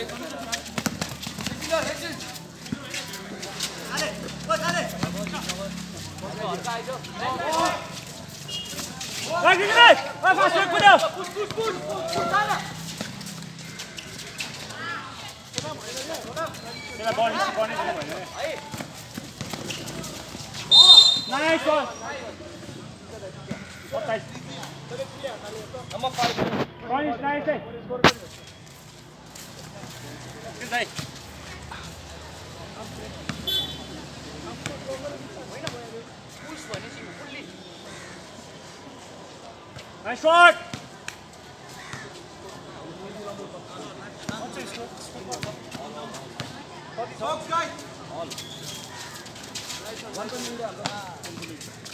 एकजना उठ्नु न है त्यसलाई बनिस बनिस भन्यो नाइस बल सत्ताइस बनिस नाइस है किन Nice đây Nice shot! Box guy! All. One minute.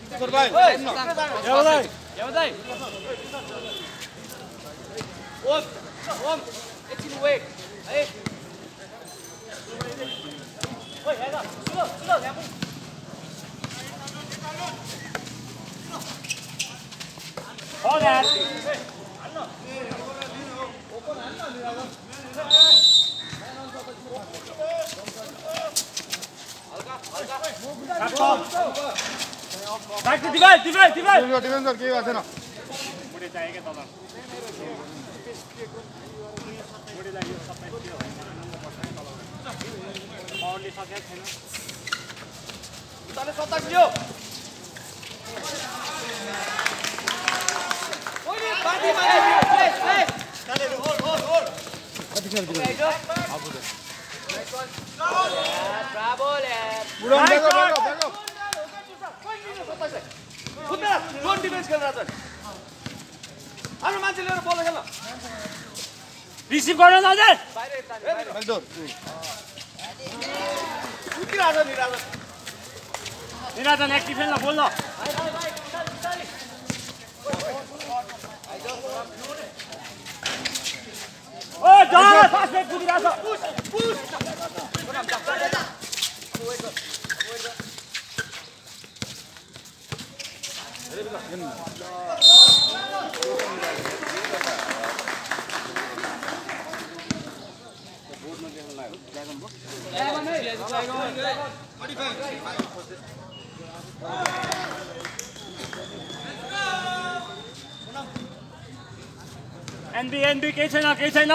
यार जा चल जान मेरो भाइ हावा सडा जा bravo good call good call sir भाइ देव दाइ ओम ओम एकछिन वेट है हो यार Back to divide, divide, divide. Defence sir केही भएको छैन बुढे चाहियो क्या तल बुढेलाई यो सबै त्यो पावरले सकेको छैन उताले सत्ताइस लियो ओइ, माथि, माथि, प्लेस, खुद्रा, जोन डिफेन्स खेलिरहेछ आफ्नो मान्छे लिएर बोल खेल्न रिसिभ नि राजा निराजन एक्टिभ खेल्न बोल्न ओ जरा फास्ट ब्रेक कुदिरहेछ एनबी एनबी केही छैन केही छैन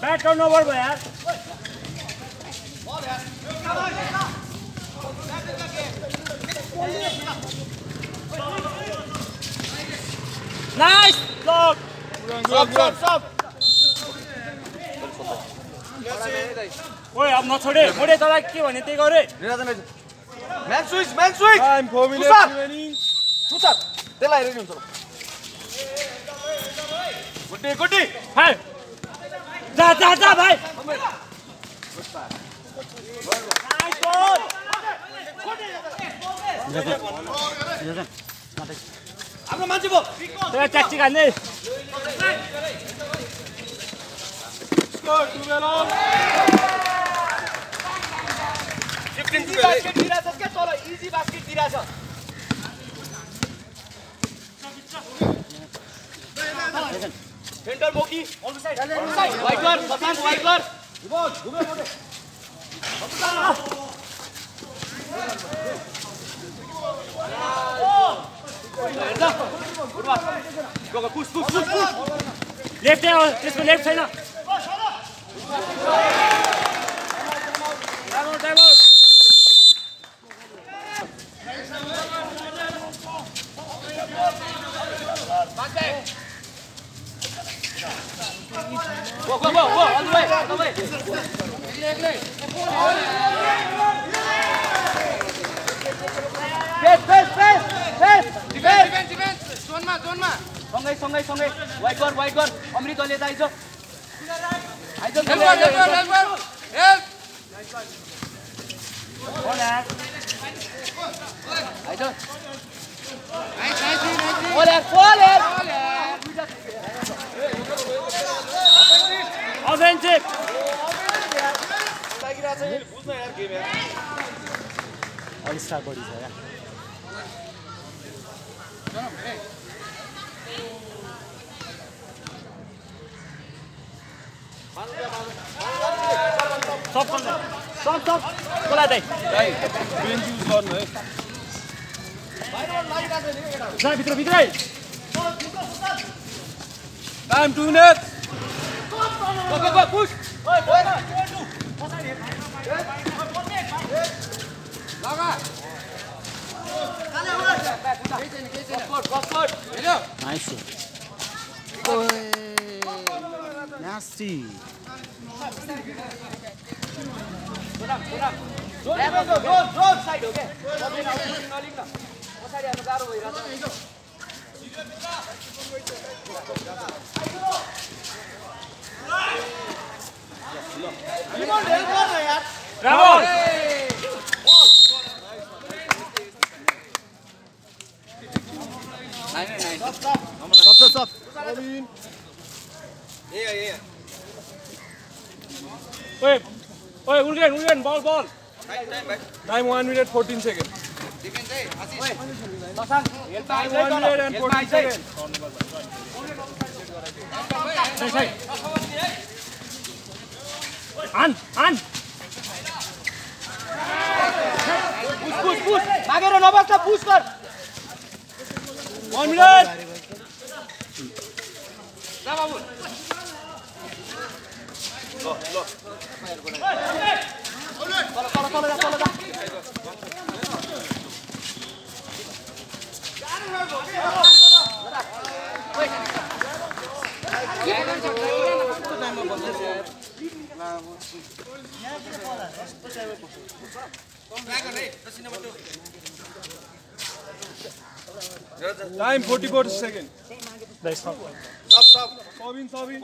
ब्याट गर्नु ओभर भयो यार नाइस ब्लक गुराङ गुराङ गुराङ ओए अब नछोडे मोडे तँलाई के भने त्यही गरे man switch man switch 4 minute minute remaining सुचार त्यसलाई हेरेर हुन्छ गुड्डी गुड्डी हाय जा जा जा भाइ हाम्रो मान्छे भयो ट्याक्सी खाने। इजी बास्केट दिइरहेछ सेन्टर बोकी वाइट कर बसान्त वाइट कर हेर्दा push push push push left त्यसको लेफ्ट छैन टाइम टाइम अमृत ल्या यार अविस्तार बढी छ क्या सब सब सब कसलाई जा भित्र भित्रै time two minute Go, go, go, push. Nice nasty road road side हो क्या तपाईँ नलिक नलिक न पछाडि हाल्नु गाह्रो भइरहेछ रिमोट हेल्प गर्न यार रामन सब सब भाइ time one minute fourteen second लसाङ help आइज One minute and हेल्प 14 आइज हान हान पुस पुस पुस मागेर नबस्दा पुस कर। वान मिनट तल तल तल जा तल जा। Time forty four second stop Sabin Sabin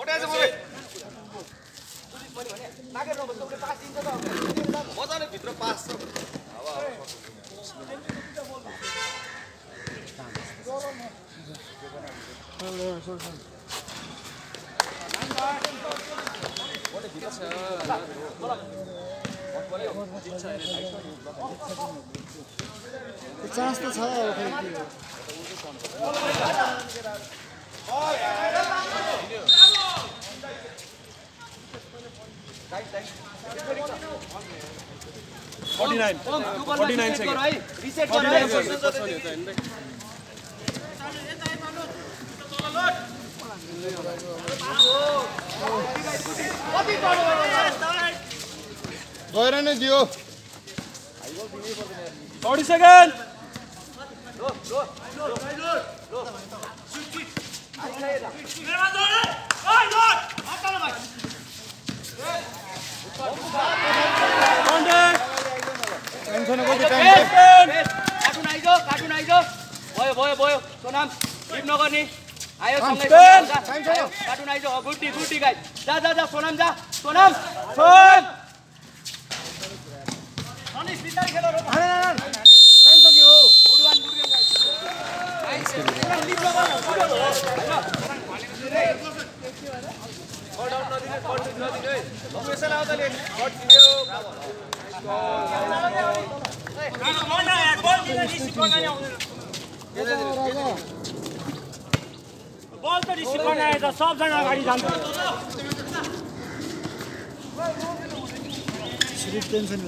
मजाले भित्र पास छ चान्स त छ अब। Forty nine forty nine second गएर नै दियो। थर्टी सेकेन्ड छैन कति time cartoon eyes cartoon eyes. भयो भयो भयो। सोनाम लिप नगर्ने। आयो कार्टुन आइज गुड्डी गुड्डी गाई जा जा जा सोनाम जा सोनाम सोन राजा बल त रिसिभ गर्न आएछ सबजना अगाडि जान्छ। स्लिप टेन्सन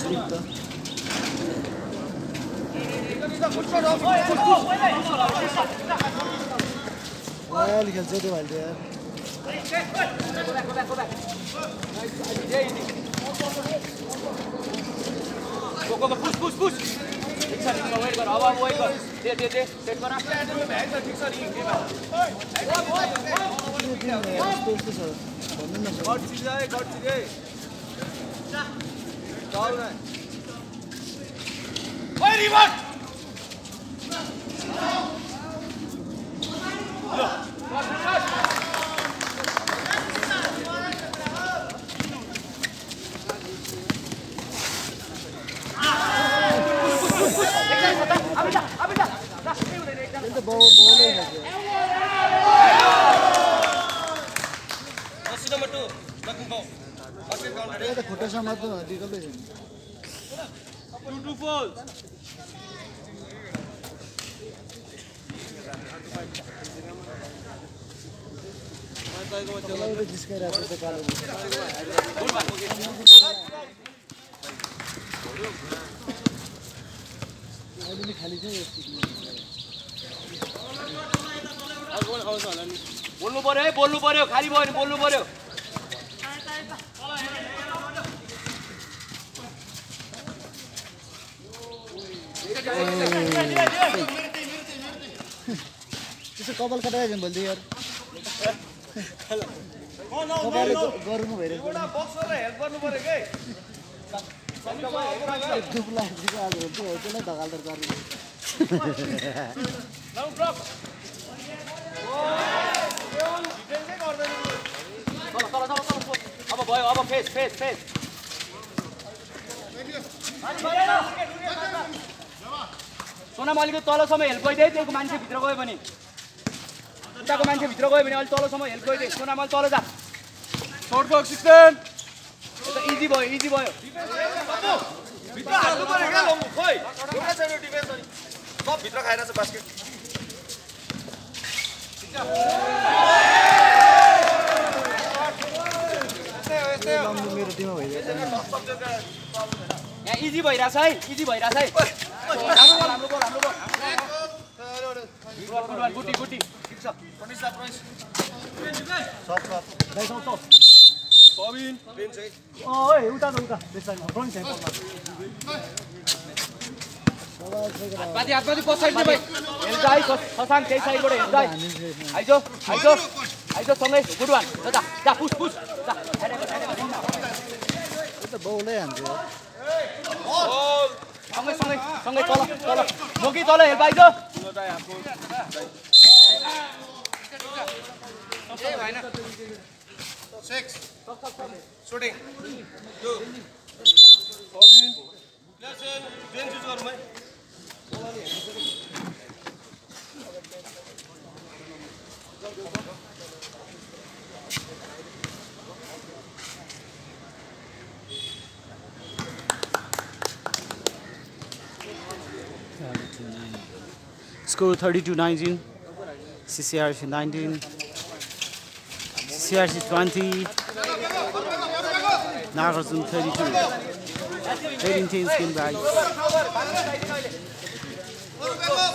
स्लिप त। अहिले खेल्छ त्यो भाइले go, go, push, push, push. ठिक छ ठिक छ वेट गर अब अब वेट गर दे दे दे सेट गर यस्तो यस्तो छ भन्नु न सर त्यसले त बाउ बाउले खेल्छ त्यही त खुट्टा समात्नु निकल्दै छैन कसैले जिस्काइरहेको छ कालो अहिले पनि खाली छ यो बोल्नु पर्यो है बोल्नु पर्यो खाली भयो भने बोल्नु पर्यो। त्यसो कपाल कटाएको छ भोलि यार तपाईँले गर्नु भइरहेको दुख लागेको आज हुन्छ हो त्यसलाई चल। अब भयो अब फेस फेस फेस सोनाम अलिकति तलसम्म हेल्प गरिदिए त्यो मान्छे भित्र गयो भने उताको मान्छे भित्र गयो भने अलिक तलसम्म हेल्प गरिदिए सोनाम अलिक तल जा Short box, extend. यो त इजी भयो इजी भयो लम्बु मेरो टिममा भइरहेको छ यहाँ इजी भइरहेछ है इजी भइरहेछ है राम्रो बल राम्रो बल राम्रो बल गुटी गुटी ठिक छ Bobin. ओए उता त उता त्यसमा फ्रन्ट चाहिँ माथि हात माथि कस साइड भाइ हेर्छ है ससाङ त्यही साइडबाट हेर्छ है आइजो आइजो आइजो सँगै गुड वान जा जा पुस पुस जा त्यो त Six. Shooting. Two. Four minutes. Yes, sir. Bench is over, my. Score 32-19, CCRF 19. CCRC 20. Nagarjun 32. 18 teams skin by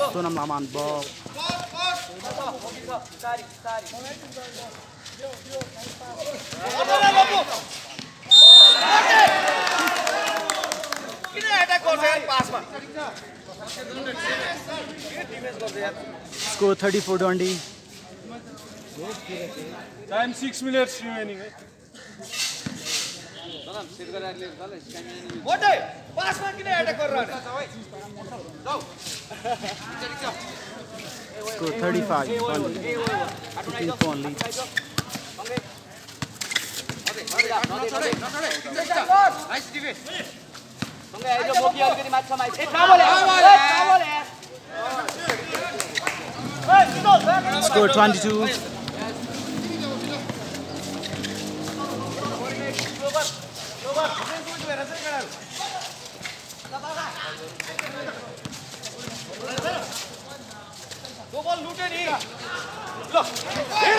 Sonam Laman ball. Score 34-20. गोस्कोर गेट। टाइम 6 मिनट्स रिमेनिंग है। Ram set गराले score 22।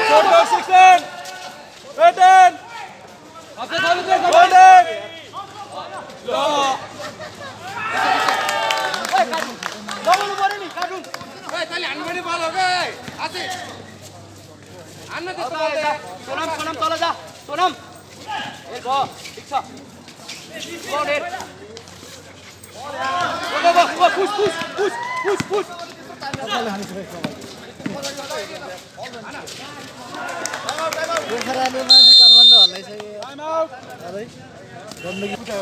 Short box 16. Return. Golden. दबाउनु पऱ्यो नि छ मा चाहिँ काठमाडौँहरूलाई चाहिँ गर्नु थियो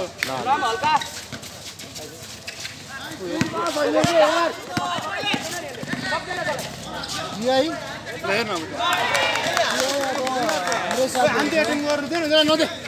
त्यो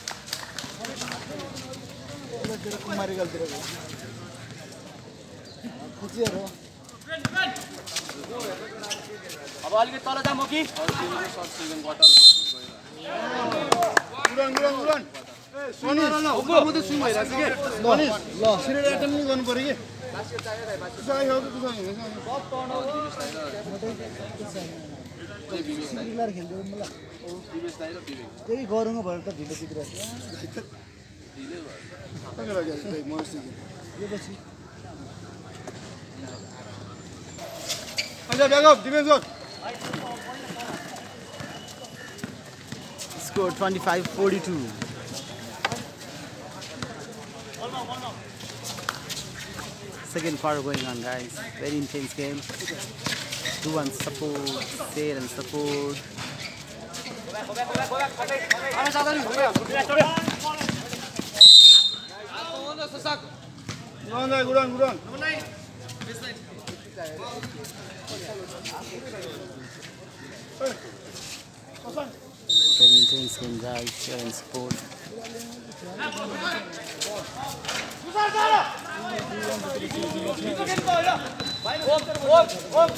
box 16. जा, जा, जा, पुस पुस पुस ससाङ जा। अब आयो इजी त्यो कुमारी गल्तिर खुचिएर हो Look at I got to take score 25 Second quarter going on, guys. Very intense game. Do and support, stay and support. Very intense game, guys. Share and support. सब सब load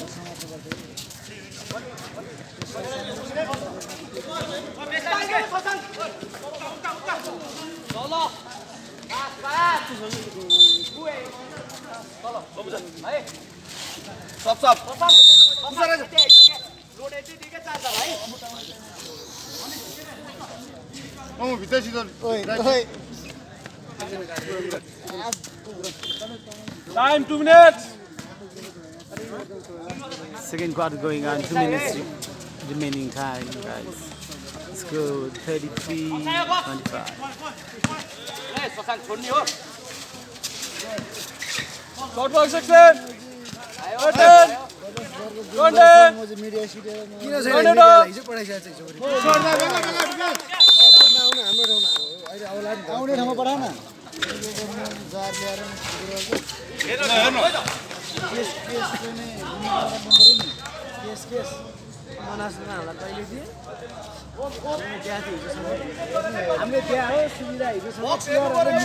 Time 2 minutes. Second quarter going on. Two minutes remaining time, guys. Score 33 25. ए ससाङ छोड्ने हो Short box 16. आयो Return. Golden. म चाहिँ media सिडिया No, no, no. आउने ठाउँमा पठाउ न जार ल्याएर केस केस चाहिँ नि उनीहरूलाई मन पऱ्यो नि केस केस हामीले त्यहाँ हो सुविधा हिजोसम्म हामी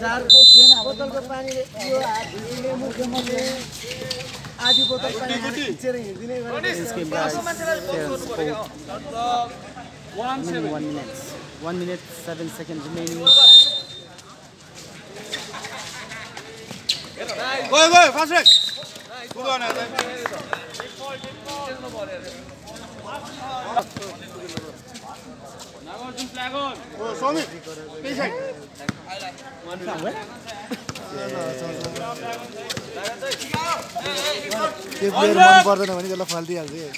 चारको थिएन बोतलको पानीले यो हात धुइले मुखले आधी बोतल पानी खिचेर हिँडिदिने गरेको. Share and support. Remaining one मन पर्दैन भने त्यसलाई फालिदिइहाल्छ है।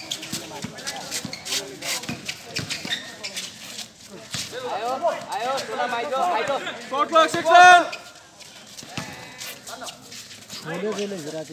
आयो आयो सोनाम आइज आइज Short box 16. छोड्यो त्यसले हिजो राति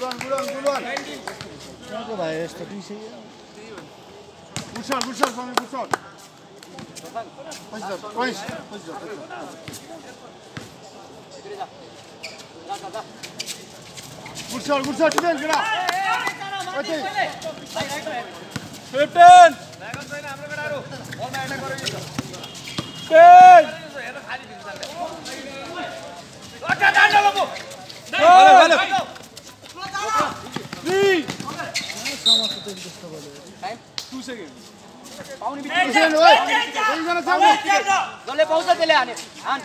Forty seconds. One more reach. Twenty seconds. त्यहाँको भाइ यस्तो दुई सय Good shot, good shot, Swami, good shot. Position, points, position, position. Good shot, good shot, defense, get up. Okay. Fifteen. Ten. जसले पाउँछ त्यसले हाने हान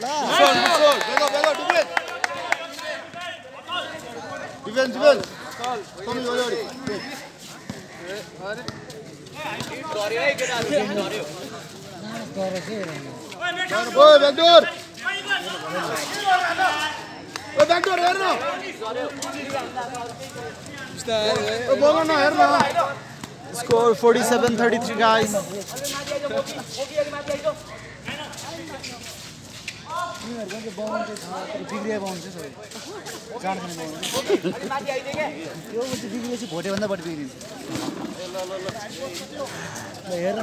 Good shot, good shot. Back up, back up, defense. Defense, defense. Swami, oi, oi. डऱ्यो है केटाहरू डऱ्यो तर चाहिँ Oi, back door. Oi, back door, हेर्न. oi, ball न हेर्न. Score 47 33, guys. तिनीहरूको चाहिँ बाहुन चाहिँ छ तर बिग्रिया बाहुन चाहिँ सबै जाँड्दैन आइदिए क्या त्यो चाहिँ बिग्रिएपछि भोटेभन्दा बढी बिग्रिन्छ हेर न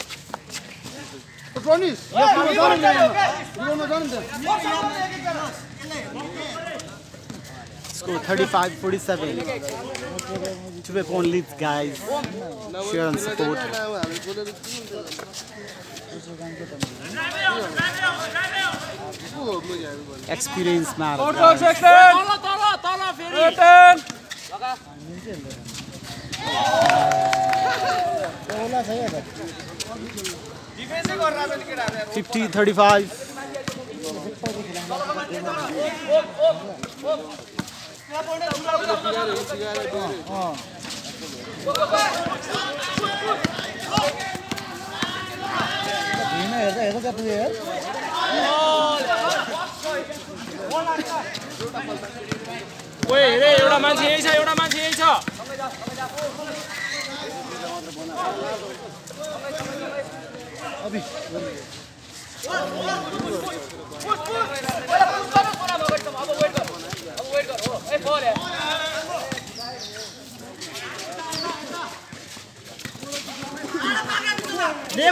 Pronis, you have to go down Score 35 47. Two Pepon leads, guys. Share and support. Experience matters. Guys. Seconds. तल तल तल फेरि Thirteen. ओला छ क्या 50 35. भिमा हेर्दा हेर्दा क्या पुग्यो हेर ओए हेरे एउटा मान्छे यही छ एउटा मान्छे यही छ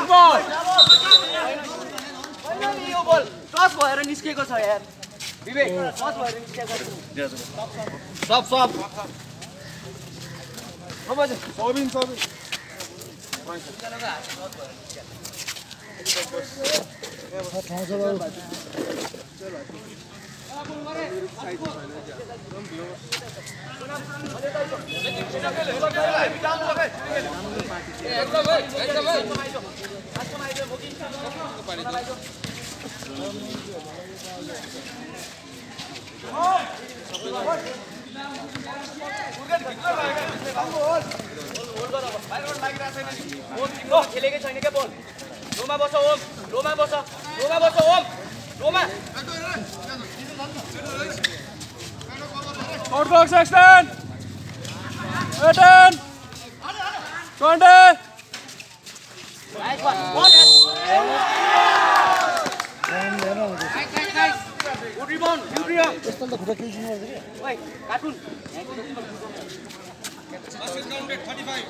बल यो बल भएर निस्केको छ यार विवेक भएर निस्केको छ सब सब सोबिन सोबिन ओम खेलेकै छैन क्या? बल। लोमा बस ओम। लोमा बस लोमा बस ओम। लोमा Shot clock sixteen. Eighteen. Twenty. Nice ball ball round हेर न गुड रिबाउन्ड गुड रिबाउन्ड यस्तो त खुट्टा किल्चिनु पर्छ ओइ cartoon Last is 35.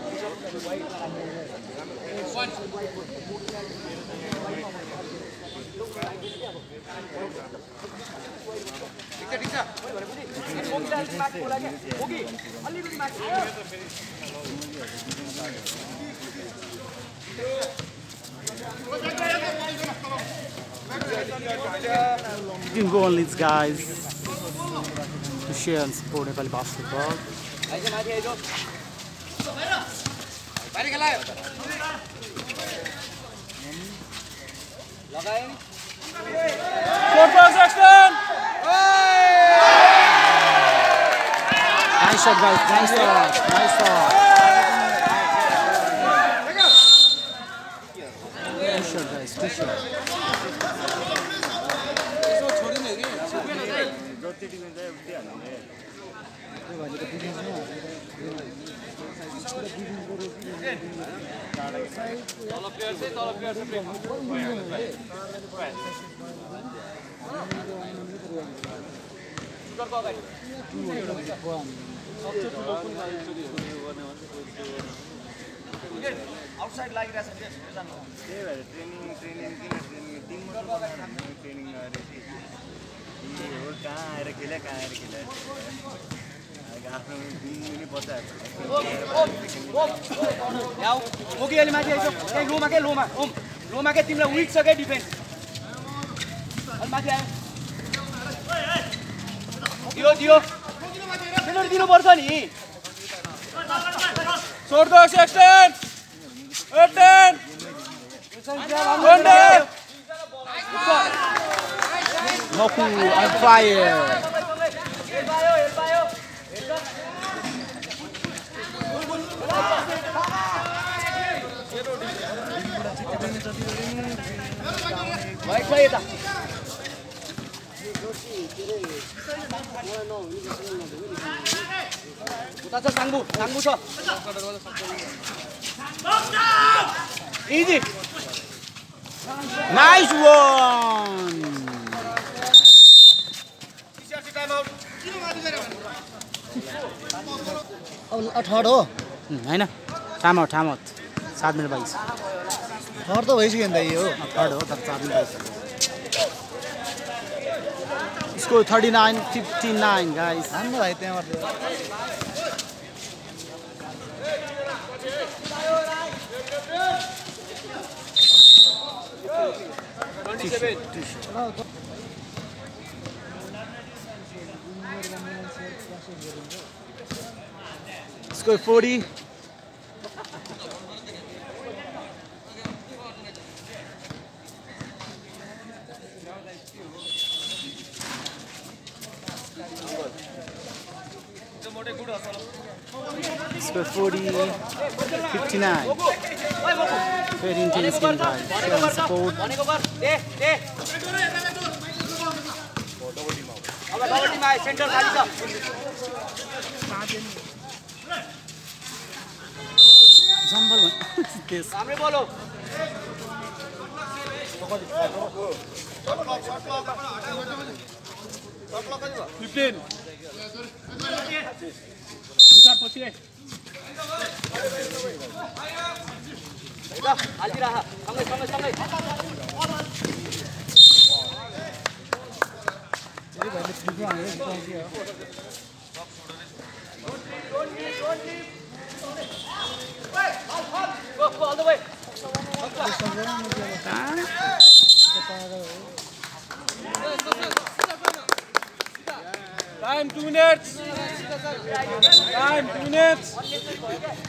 One. You can go on these guys to share and support Nepali basketball. Nice shot, guys. Nice shot. Nice shot. Good shot, guys. Good shot. तल player चाहिँ तल player चाहिँ स्पिकरको अगाडि आउटसाइड लागिरहेछ कि जानु त्यही भएर ट्रेनिङ ट्रेनिङ किन ट्रेनिङ वर्ष ट्रेनिङ गरेर हो कहाँ आएर खेल्यो कहाँ आएर खेल्यो आफ्नो दिनै बचाएको यहाँ ओके माथि आइसक्यो त्यही लोमा के लोमा ओम लोमा के तिमीलाई विक छ क्या डिफेन्स अनि माथि आयो दियो दियो दिनुपर्छ नि. हेल्प आयो हेल्प आयो खै यता उता छ साङ्बु साङ्बु छ इजी Nice one. अब थर्ड हो होइन टाइम आउट टाइम आउट सात मिनट बाइस थर्ड त भइसक्यो नि त यो थर्ड हो तर चार score thirty nine fifty nine guys हान्न भाइ त्यहाँबाट 40, 59. Very intense game, guys. Share and support. भनेको गर ए ए अब डबल टिम आयो सेन्टर खाली छ Jumble one. this. हाम्रै बल हो Fifteen. ल हालिदिइराख सँगै सँगै सँगै. Time, two minutes. Time, two minutes.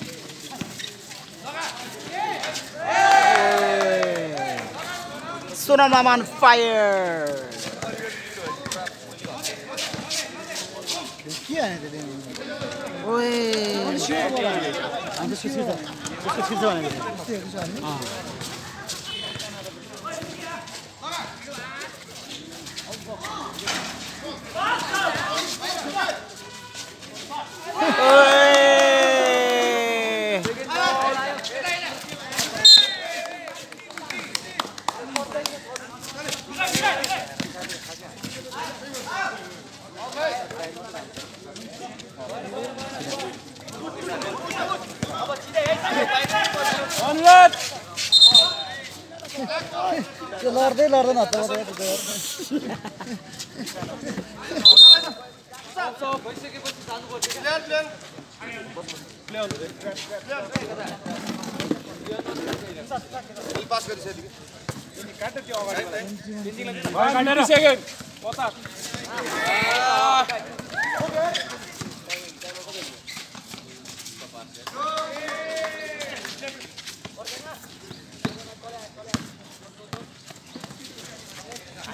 छिटै खेल्न हामी त आउँछ नि Nine, three, four. ल जा जा जा जा जा बाहिर फाले बाहिर Sonam on fire. के हाने त्यसले Oi. अन्त सुत्छु त त्यसको खिच्छ भने अँ ओए! अनुराध त्यो लड्दै लड्दैन काटेर सेकेन्ड पचास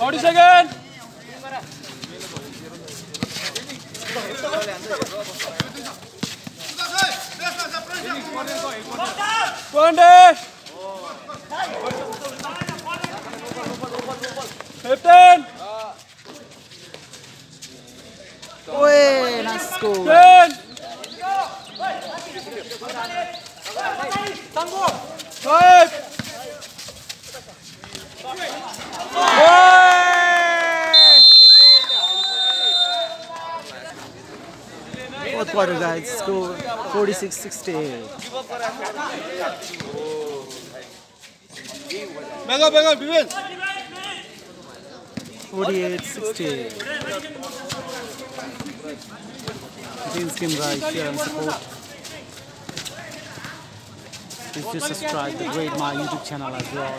thirty second twenty fifteen Uy, nice goal. Turn. Five. Fourth quarter guys, score 46-68. Back up, 48-68. please give like, share and support. Please do subscribe to Great my YouTube channel as well.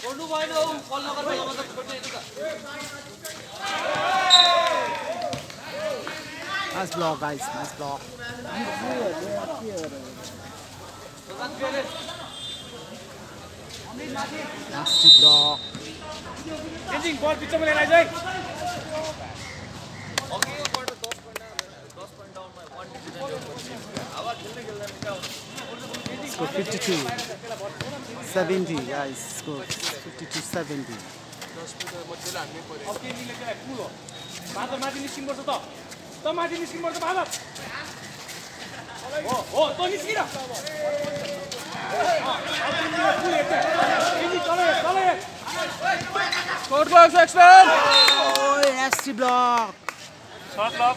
छोड्नु भएन हौ call नगर्नु अब त छोड्नु त Nice block, guys. Nice block. Nasty block. Changing ball पिच्छमा लिएर आइज है Score 52. 70, guys. Score 52 70. अब चेन्जिङले त्यसलाई कुल हो बादल माथि निस्किनुपर्छ त त माथि निस्किनुपर्छ बादल हो हो त निस्किन Short box expand. Oh, nasty block. Short block.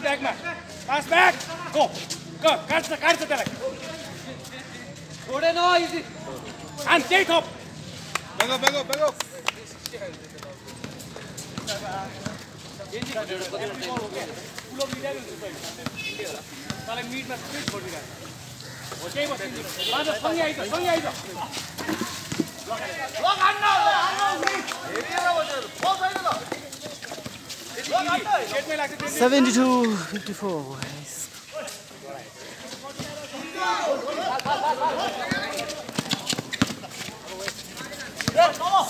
back ma. Pass back. Go. Go. काट्छ काट्छ त्यसलाई छोडेन इजी हान त्यही थप ब्याक ब्याक ब्याक तँलाई हो त्यही सँगै आइज सँगै आइज गेटमै लाग्छ त्यो 72, 54.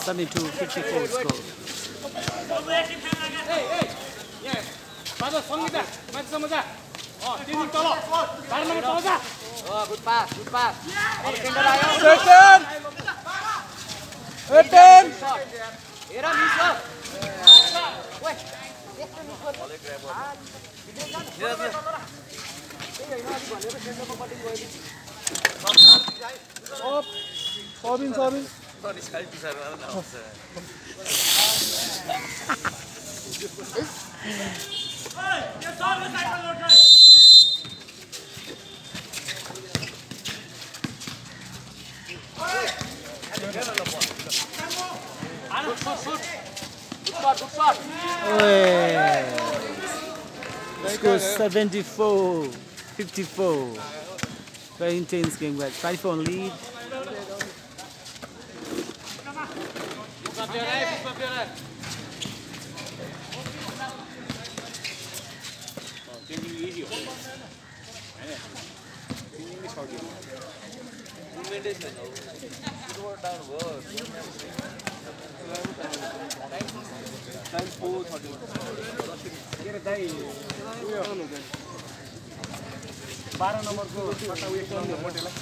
Seventy-two, fifty-four score. Hey, hey, yeah. Father, Sangita, match Samada. Oh, team Tolo. Parman Tolo. Oh, good pass, good pass. Return. Return. Era, miss up. Wait. Return! हेर मिस हो Sobin, Sobin. Score 74 54. Very intense game, guys. 24 on lead. बाह्र नम्बरको मोटेलाई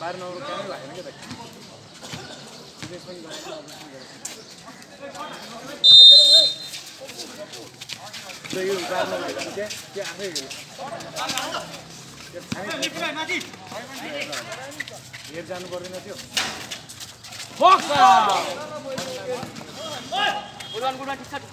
बाह्र number कहीँ लागेन क्या त यो बाह्र नम्बर त्यो आफै हेर जानु पर्दैन थियो गुडवान गुडवान ठिक छ ठिक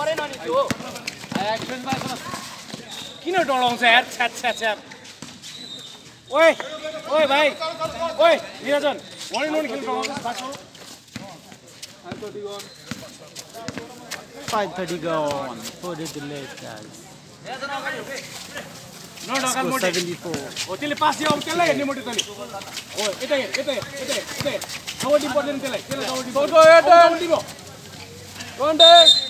परेन नि त्यो। किन डढाउँछ यार? छ्याट छ्याट छ्याट ओए ओए भाइ ओए निरजन। वान एन्ड वान खेल डढाउँछ बाँच्नु 530 gone for the delay, guys. नढकाल Score मोटे। 74. हो त्यसले पास दियो अब त्यसलाई हेर्ने मोटे तैँले। हो यता हेर यता हेर यता हेर यता हेर। कबड्डी पर्दैन त्यसलाई। त्यसलाई kabaddi Go, go, ahead, turn. Kabaddi भयो Contact.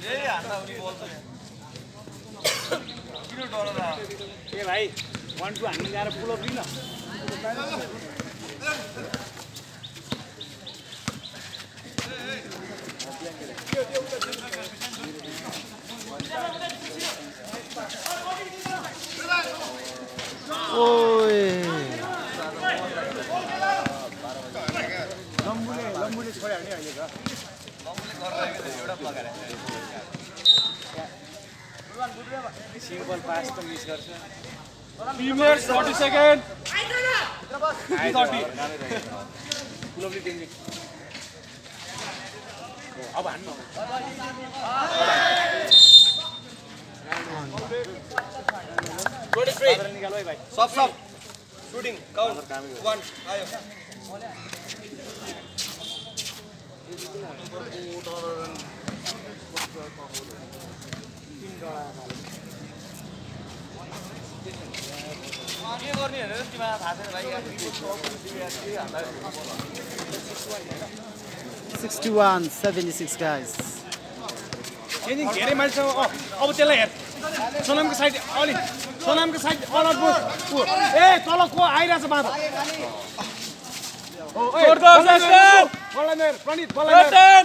भाइ वान टू हामी ल्याएर पुलअप दिन Oi. लम्बुले लम्बुले छोडिहाल्ने अहिले त सिम्पल पास त मिस गर्छ Three minutes, forty second. Thirty पुलअपले Tenzing अब हान्नु सब सब सुटिङ काउन्ट वान आयो के गर्ने भनेर तिमीलाई थाहा छैन भाइ 61, 76 guys. केही धेरै मान्छेसँग अँ अब त्यसलाई हेर सोनामको साइड अलि सोनामको साइड अलग गो ऊ, ए तल को आइरहेछ बाँधो ओ, ए, बल्ल मेर, बल्ल मेर, प्रणित बल्ल मेर।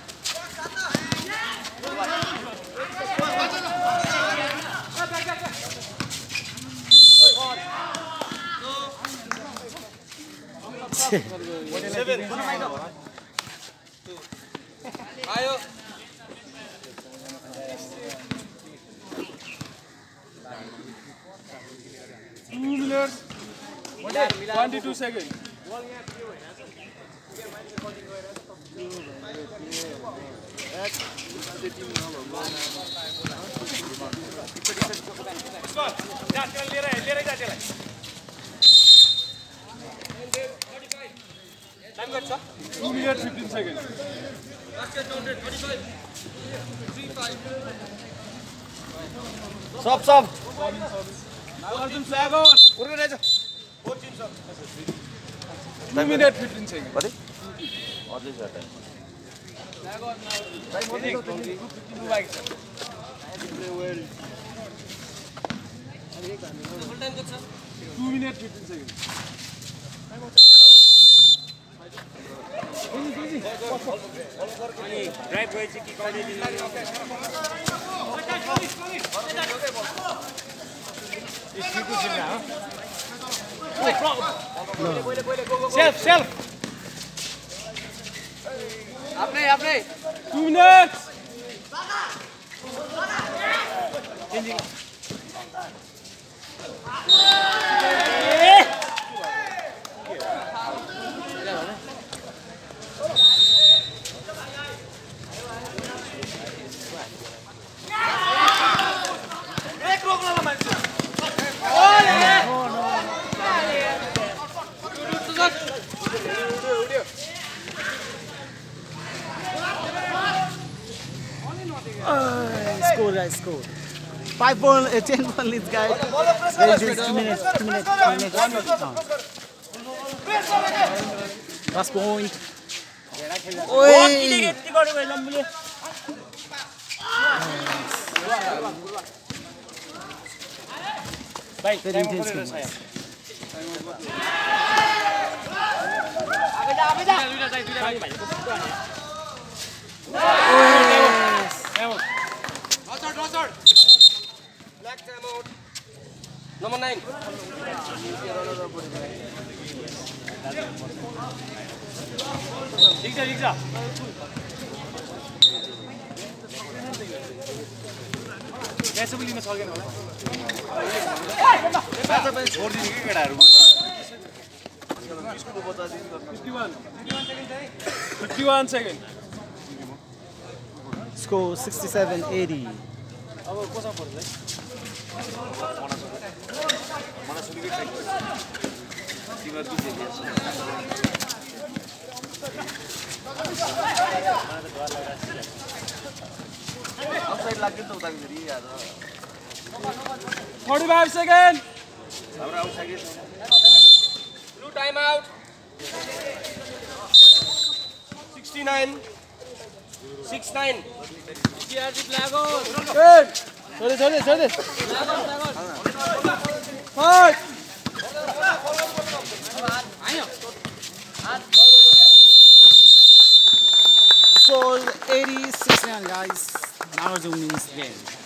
अब आउटलेट केजिङ तिन मिनट बाइक है ओए ल हेर त मोटे टाइम कट छ 2 मिनेट 15 सेकेन्ड सब सब अर्जुन फ्ल्याग अन उर्के रहेछ 14 सर 2 मिनेट 15 सेकेन्ड कति अझै छ time flag on time Modi गुप्ति बाइक छ प्ले वेल अनि एक टाइम कट 2 मिनेट 15 सेकेन्ड कति अझै छ time Two minutes, fifteen seconds. Self, self. आफ्नै आफ्नै Two minutes. Uh, score, guys, score. Five ball, uh, ten leads, guys. Two minutes, two minutes, two minutes. Oh. Last point. Oi! Very intense game. guys. हजुर हजुर black time पनि लिन सकेन होला। छोडिदिने कि केटाहरू? Fifty one second Score 67 80. अब कोसँग पर्छ अफसाइड लाग्यो नि त उता फेरि आज फोर्टी फाइभ सेकेन्ड हाम्रो out blue time out sixty nine six nine TRG black out छोडे छोडे छोडे Score 86 run, Now zoom means again.